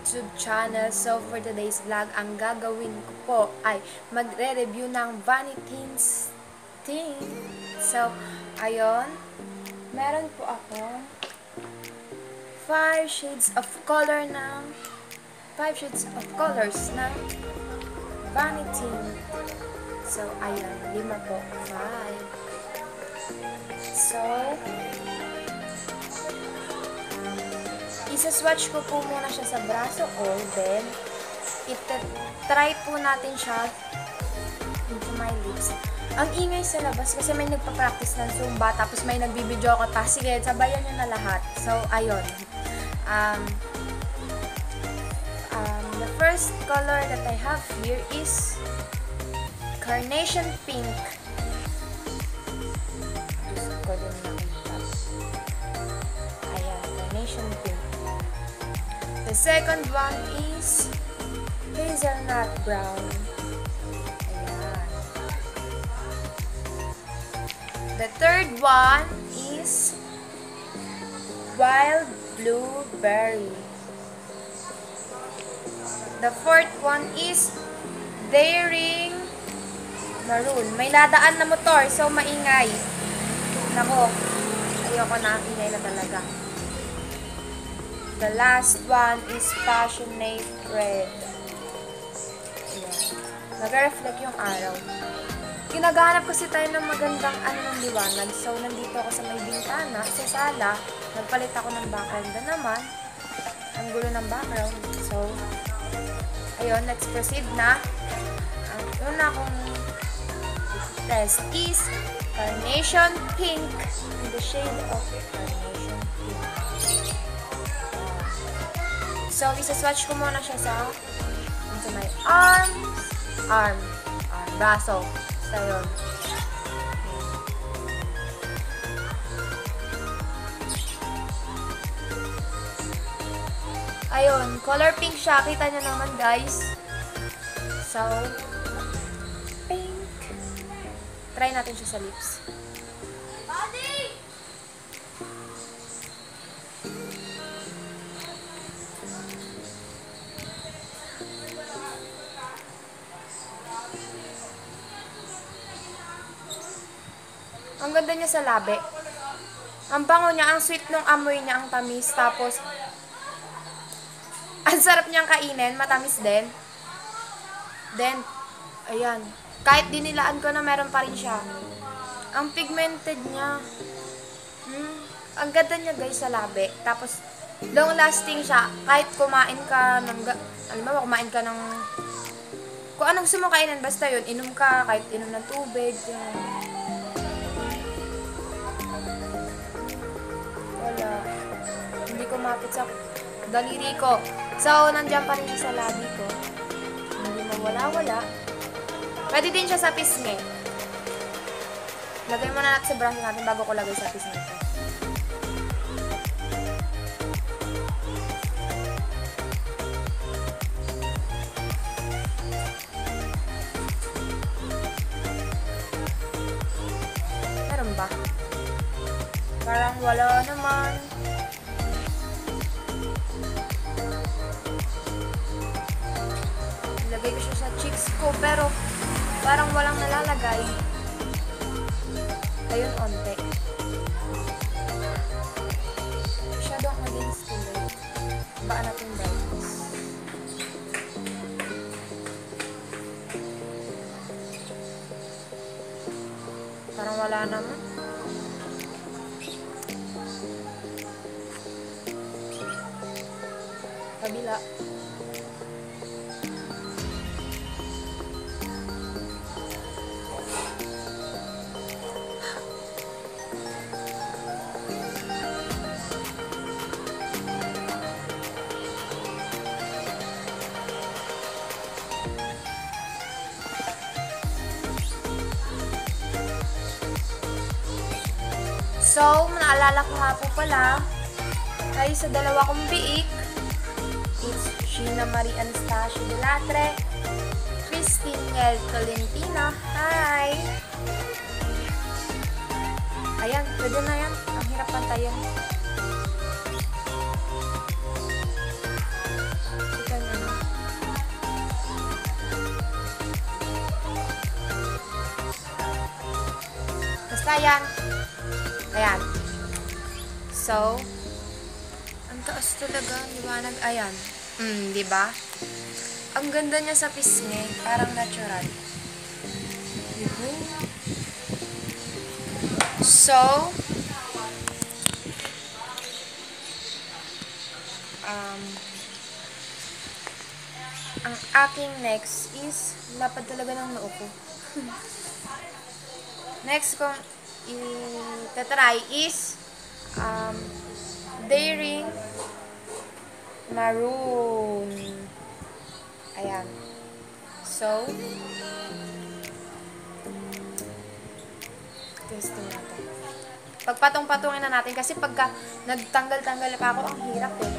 YouTube channel. So, for today's vlog, ang gagawin ko po ay magre-review ng Vanitins Teen. So, ayun. Meron po ako 5 shades of color ng 5 shades of colors ng Vanitine. So, ayun. Lima po. 5. So, isa-swatch ko po muna siya sa braso ko, then ita-try po natin siya into my lips. Ang ingay sa labas kasi may nagpa-practice ng Zumba, tapos may nagbibideo ko pa. Sige, sabayan nyo na lahat. So, ayun. Um, um, the first color that I have here is Carnation Pink. The second one is hazelnut brown. Ayan. The third one is wild blueberry. The fourth one is daring maroon. May nadaan na motor, so maingay. Nako, ayoko na ingay na talaga. The last one is Passionate Red. Nag-reflect yung araw. Ginagahanap kasi tayo ng magandang ano ng liwanag. So, nandito ako sa may bintana, sa sala. Nagpalit ako ng background na naman. Ang gulo ng background. So, ayun, let's proceed na. Ang una kong test is Carnation Pink in the shade of So, isa-swatch ko muna siya sa into my arms, arm, arm, braso. So, yun. Ayun, color pink siya. Kita nyo naman, guys. So, pink. Try natin siya sa lips. Ang ganda niya sa labi. Ang bango niya, ang sweet nung amoy niya, ang tamis. Tapos, ang sarap niyang kainin, matamis din. Then, ayan. Kahit dinilaan ko na meron pa rin siya. Ang pigmented niya. Hmm, ang ganda niya guys sa labi. Tapos, long lasting siya. Kahit kumain ka ng, alam mo, kumain ka ng, kung anong kainin, basta yun, inom ka, kahit inom ng tubig, yun. Hindi ko mapit sa daliri ko. So, nandiyan pa rin sa labi ko. Hindi mawala-wala. Pwede din siya sa pisngi. Lagay muna natin sa brush natin bago ko lagay sa pisngi ko. Meron ba? Parang wala naman. Cheeks ko, pero parang walang nalalagay. Ayun, onte. Masyado ang against the light. Baka natin brightness. Parang wala naman. Kabila. So, naalala ko nga po pala, ay sa dalawa kong biik, it's Gina Marie Anastasio Latre, Christine L. Tolentino. Hi! Ayan, pwede na yan. Ang hirap pantayan. Basta yan. Ayan. So, ang taas talaga. Liwanag. Ayan. Hmm, di ba? Ang ganda niya sa pisngi. Parang natural. Diba? So, um, ang aking next is lapad talaga ng noo ko. next kong i-try is um, Daring Maroon. Ayan. So, testing natin. Pagpatong-patungin na natin kasi pagka nagtanggal-tanggal pa ako, ang hirap eh.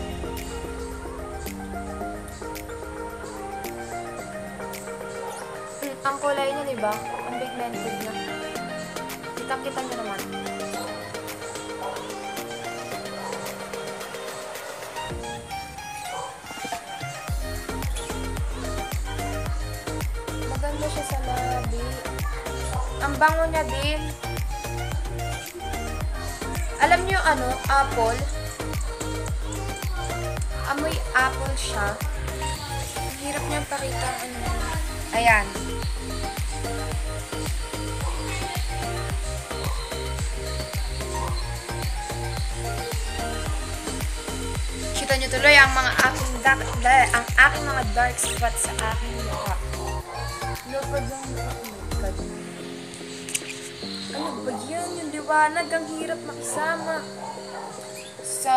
Mm, ang kulay niya, di ba? Ang pigmented niya. Kitang-kita niyo naman. Maganda siya sa labi. Ang bango niya din. Alam niyo ano, apple. Amoy apple siya. Hirap niyang pakita ano. Ayan. Kita niyo tuloy ang mga aking dark, da- ang aking mga dark spots sa aking mukha. Lapad ng mukha ko. God. Ano ba yan? Yung liwanag, ang hirap makisama. So,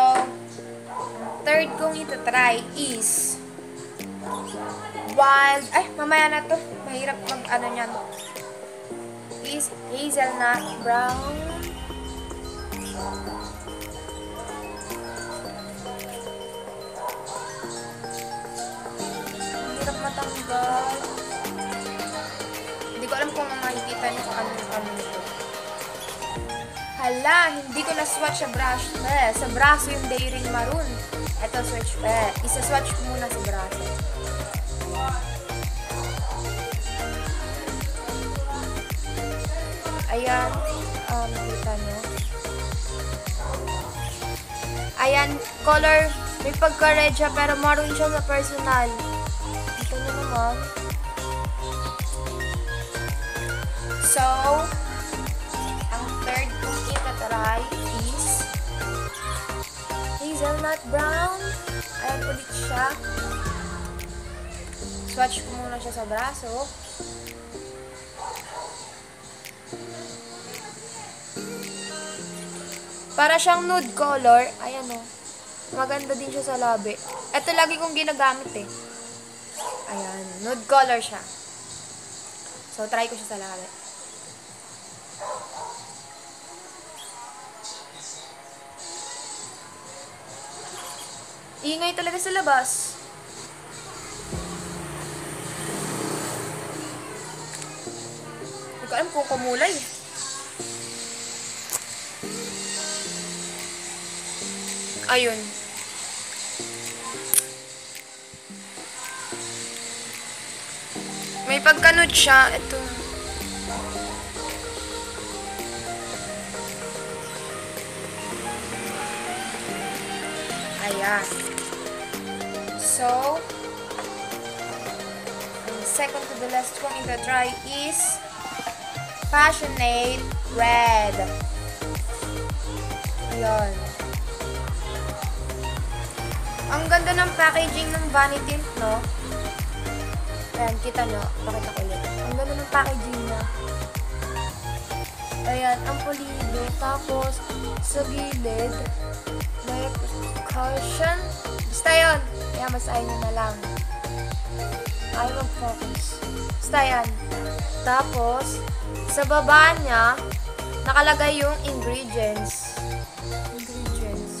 third kong ito-try is wild, ay, mamaya na to. Mahirap mag, ano niyan. Is hazelnut brown. Matanggal. Hindi ko alam kung makikita niyo kung ano ano nito. Hala, hindi ko na-swatch sa brush. Eh, sa braso yung Daring Maroon. Ito, swatch. Eh, isa-swatch ko muna sa braso. Ayan. Um, kita nyo. Ayan, color. May pagka-red siya, pero maroon siya sa personal. Naman. So, ang third kong itatry is hazelnut brown. Ayan ulit siya. Swatch ko muna siya sa braso. Para siyang nude color. Ayan o. Maganda din siya sa labi. Ito lagi kong ginagamit eh. Ayan. Nude color siya. So, try ko siya sa labi. Ingay talaga sa labas. Hindi ko alam kung kumulay. Ayun. May pagkanod siya. Ito. Ayan. So, second to the last one in the try is Passionate Red. Ayan. Ang ganda ng packaging ng Vanity, no? Ayan, kita nyo. Pakita ko ulit. Ang ganda ng packaging niya. Ayan, ang pulido. Tapos, sa gilid, may cushion. Basta yun. Ayan, masahin nyo na lang. Ay, mag-focus. Basta yan. Tapos, sa baba niya, nakalagay yung ingredients. Ingredients.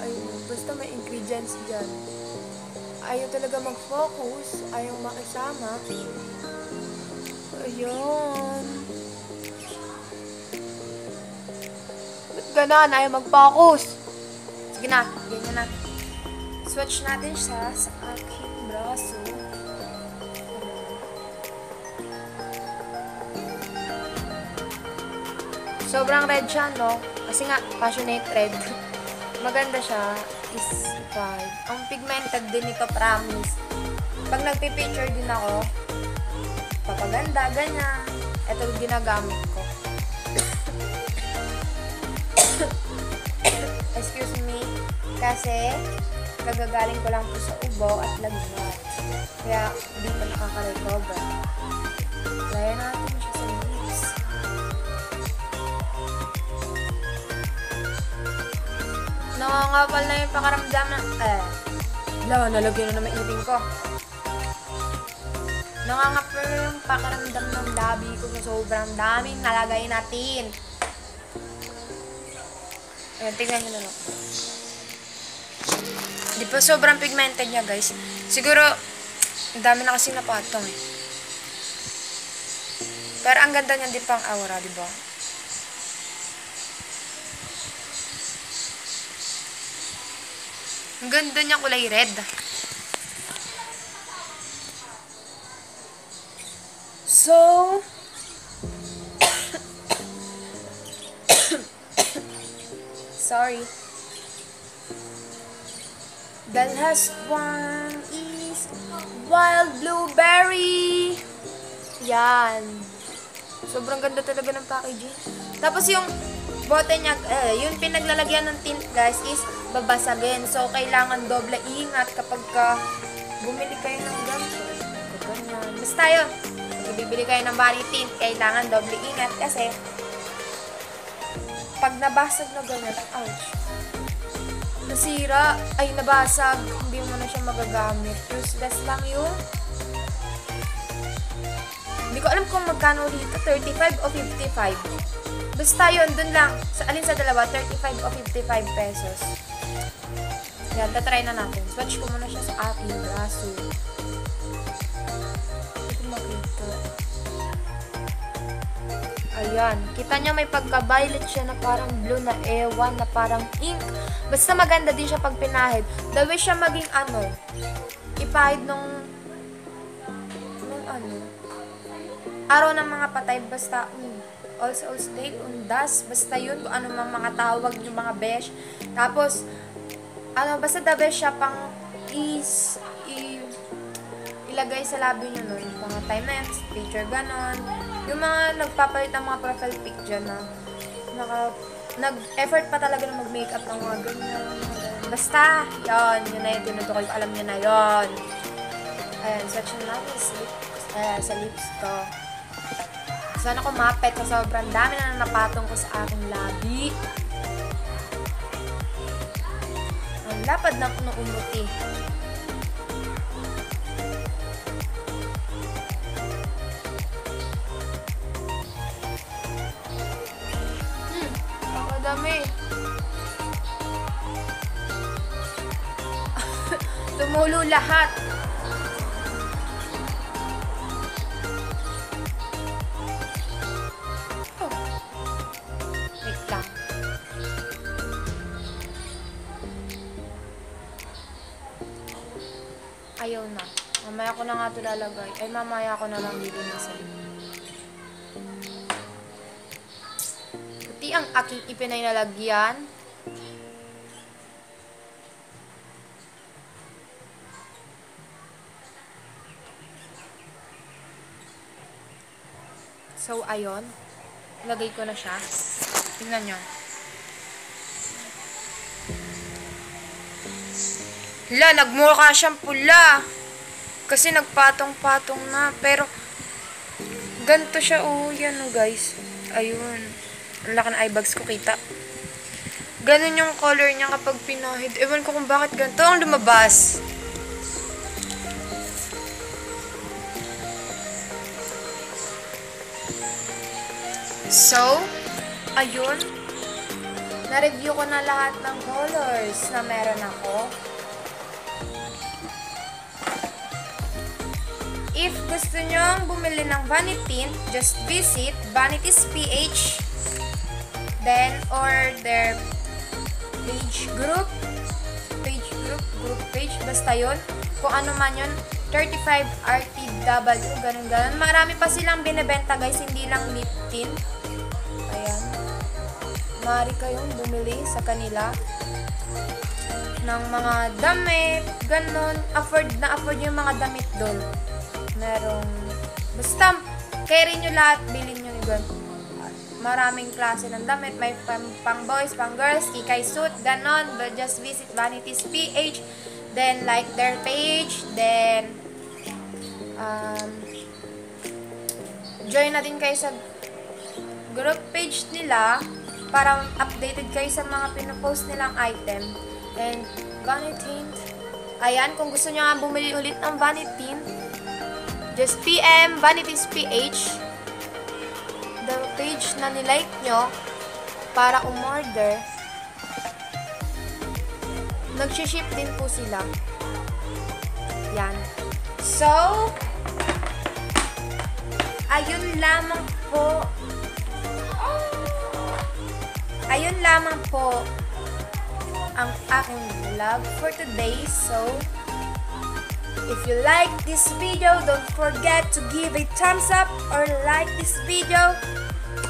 Ayun, basta may ingredients dyan. Ayaw talaga mag-focus. Ayaw makisama. Ayun. Ba't ganon? Ayaw mag-focus. Sige na, ganyan na. Swatch natin siya sa aking braso. Sobrang red siya, no? Kasi nga, passionate red. Maganda siya. Is 5. Ang pigmented din ito, promise. Pag nagpipicture din ako, papaganda, ganyan. Ito yung ginagamit ko. Excuse me. Kasi, kagagaling ko lang po sa ubo at lagnat. Kaya, hindi pa nakaka-recover. Kaya natin Nangangapal na yung pakaramdam na, eh, wala, nalagyan na naman ipin ko. Nangangapal na yung pakaramdam ng labi ko na sobrang daming nalagay natin. Ayan, tingnan nyo na lang. Di ba sobrang pigmented niya, guys? Siguro, dami na kasi napatong eh. Pero ang ganda niya din pang aura, di ba? Ang ganda niya kulay red. So, sorry. The last one is wild blueberry. Yan. Sobrang ganda talaga ng packaging. Tapos yung bote niya, eh, yung pinaglalagyan ng tint guys is babasagin. So, kailangan doble ingat kapag ka bumili kayo ng ganito. Ganyan. Basta yun, pag bibili kayo ng body tint, kailangan doble ingat kasi pag nabasag na ganyan, ouch. Nasira, ay nabasag, hindi mo na siya magagamit. Useless lang yung hindi ko alam kung magkano dito, 35 o 55. Basta yun, dun lang. Sa alin sa dalawa, 35 o 55 pesos. Yan, tatry na natin. Swatch ko muna siya sa aking braso. Hindi ko makita. Ayan. Kita niya may pagka-violet siya na parang blue na ewan, na parang ink. Basta maganda din siya pag pinahid. The way siya maging ano, ipahid nung nung ano, araw ng mga patay, basta um, Souls Day, undas, basta yun, kung ano mga tawag yung mga besh. Tapos, ano, basta the best siya pang is, i, ilagay sa labi nyo nun, mga time yan, picture ganon. Yung mga nagpapalit ng mga profile pic dyan na, naka, nag-effort pa talaga na mag-makeup ng mga ganyan. Basta, yon yun na yun, tinutukoy ko, alam nyo na yon Ayan, search na natin sa lips, eh, sa lips ko. Sana kumapit sa sobrang dami na napatong ko sa aking labi. Ang lapad na puno umuti. Hmm, ang dami. Tumulo lahat. Ayaw na. Mamaya ko na nga ito lalagay. Ay, mamaya ko na lang sa Puti ang aking ipinainalagyan. So, ayon. Lagay ko na siya. Tingnan nyo. Hala, nagmukha siyang pula. Kasi nagpatong-patong na. Pero, ganito siya. Oh, yan oh, guys. Ayun. Ang laki ng eye bags ko, kita. Ganon yung color niya kapag pinahid. Ewan ko kung bakit ganito ang lumabas. So, ayun. Na-review ko na lahat ng colors na meron ako. If gusto nyong bumili ng Vanity Tint, just visit Vanity's PH then or their page group page group group page basta yon kung ano man yun 35 RTW ganun ganun marami pa silang binebenta guys hindi lang lip tint ayan maaari kayong bumili sa kanila ng mga damit, ganun. Afford na afford yung mga damit doon. Merong, basta, carry nyo lahat, bilhin nyo yung ganun. Maraming klase ng damit. May pang, pang boys, pang girls, ikay suit, ganon. But just visit Vanities PH. Then, like their page. Then, um, join na din kayo sa group page nila para updated kayo sa mga pinopost nilang item. And, Vanity. Ayan, kung gusto nyo nga bumili ulit ng Vanity, just PM Vanities PH the page na nilike nyo para umorder. Nag-ship din po sila. Yan. So, ayun lamang po. Ayun lamang po ang aking vlog for today. So, if you like this video, don't forget to give a thumbs up or like this video.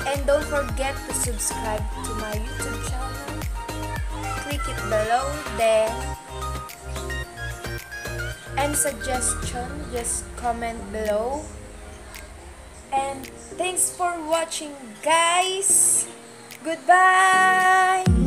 And don't forget to subscribe to my YouTube channel. Click it below then. And suggestion, just comment below. And thanks for watching guys. Goodbye!